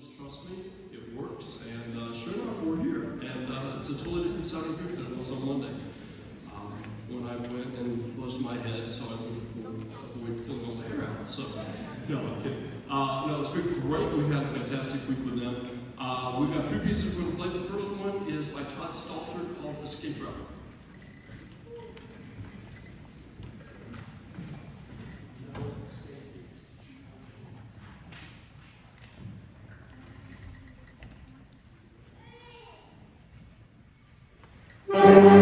just trust me, it works. And uh, sure enough, we're here. And uh, it's a totally different sounding group than it was on Monday. Um, when I went and buzzed my head so I would avoid pulling all the hair out. So, no, kidding. Uh, no, it's been great. We had a fantastic week with them. Uh, we've got three pieces we're going to play. The first one is by Todd Stalter called Escape Route. The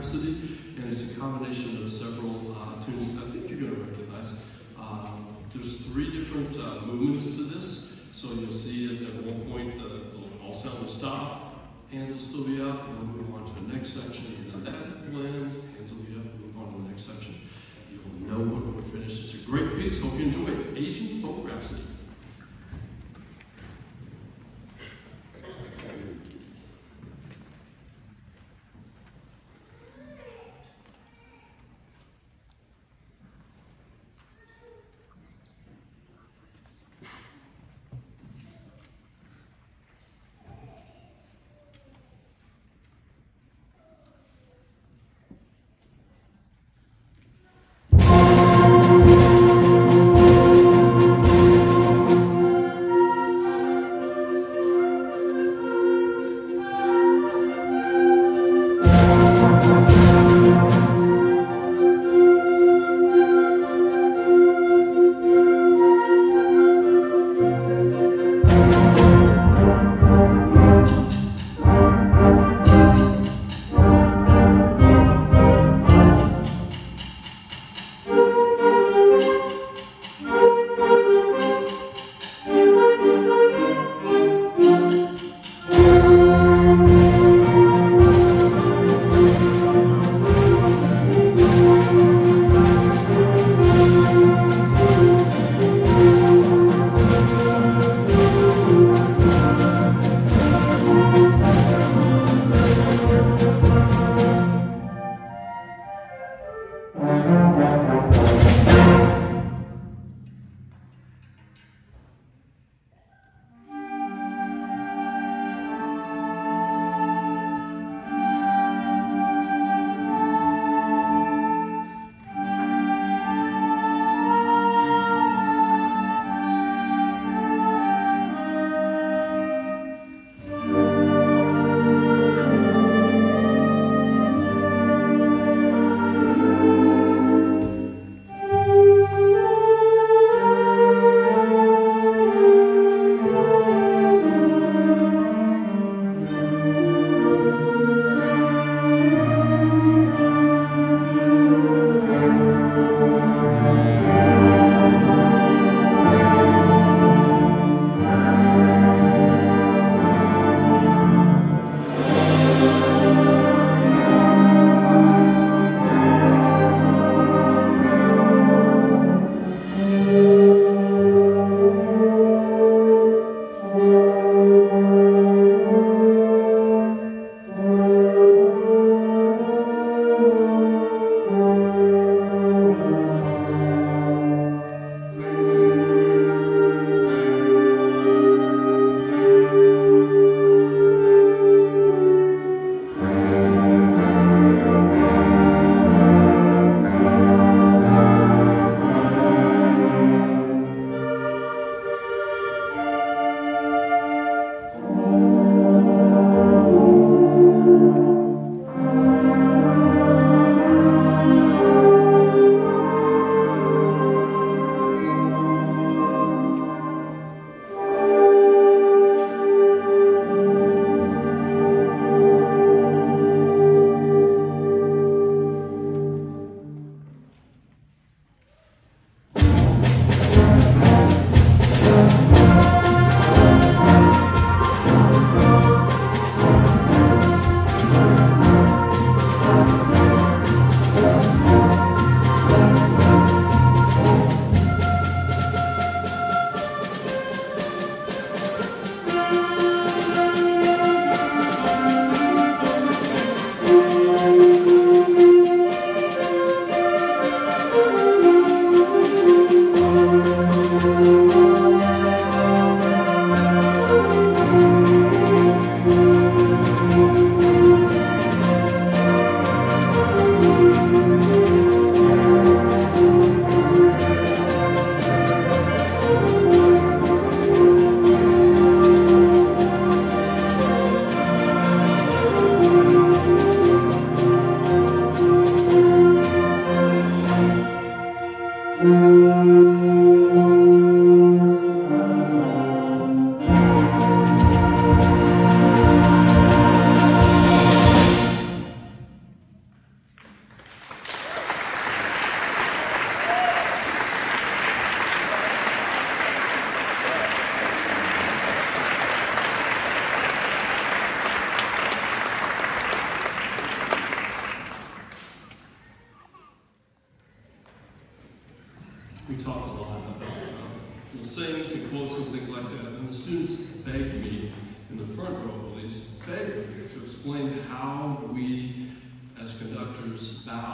Rhapsody, and it's a combination of several uh, tunes I think you're going to recognize. Um, there's three different uh, movements to this, so you'll see that at one point the, the all sound will stop, hands will still be up, and we'll move on to the next section, and then that blend, hands will be up, move on to the next section. You'll know when we're finished. It's a great piece. Hope you enjoy it. Asian Folk Rhapsody.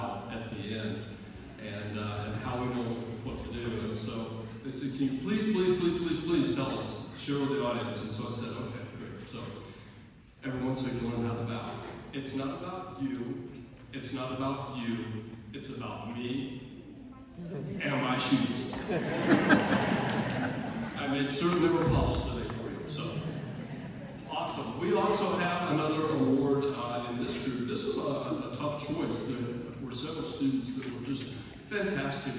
Bow at the end and, uh, and how we know what to do. And so they said, can you please, please, please, please, please tell us, share with the audience. And so I said, okay, great. So everyone so you learn how to bow. It's not about you. It's not about you. It's about me and my shoes. I made certain they were polished today for you. So awesome. We also have another award uh, in this group. This was a, a, a tough choice. There were several students that were just fantastic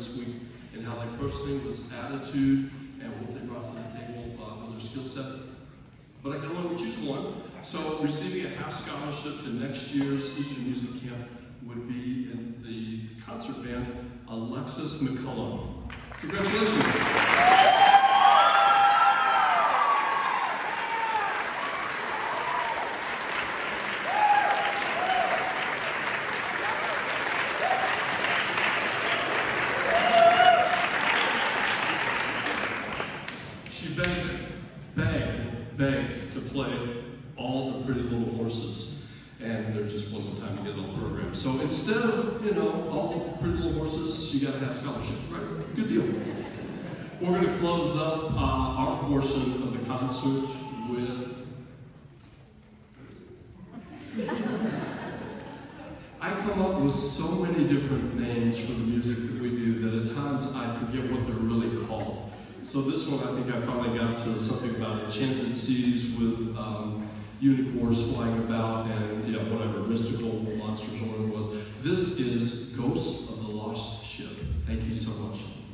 this week and how they approached things with attitude and what they brought to the table uh, with their skill set. But I can only choose one. So receiving a half scholarship to next year's Eastern Music Camp would be in the concert band Alexis McCullum. Congratulations. She begged, begged, begged to play all the pretty little horses, and there just wasn't time to get it on the program. So instead of, you know, all the pretty little she got a half scholarship, right? Good deal. We're going to close up uh, our portion of the concert with. I come up with so many different names for the music that we do that at times I forget what they're really called. So this one, I think I finally got to something about enchanted seas with um, unicorns flying about and yeah, whatever, mystical monsters or whatever it was. This is Ghosts of the Lost